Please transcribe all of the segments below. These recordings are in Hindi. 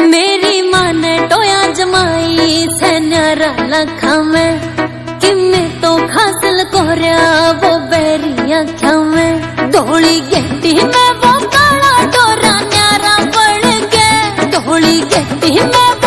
मेरी माँ ने टोया जमाई सैन्यारा लखा में किन्ने तो खासल को वो बैरिया आख्या मैं धोली गहती मैं वो काला डोरा, न्यारा पड़ गया। धोली गहती मैं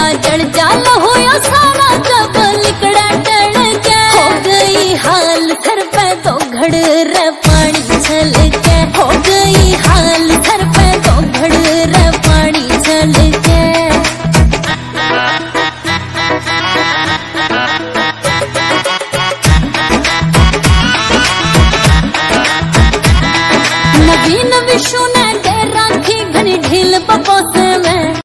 का जड़ जाल होया, सारा जबल लिकड़ा टण के हो गई हाल थर पे तो घड़ पानी छल के हो गई हाल थर पे तो घड़ रे पानी छल के तो नवीन विश्व ने कर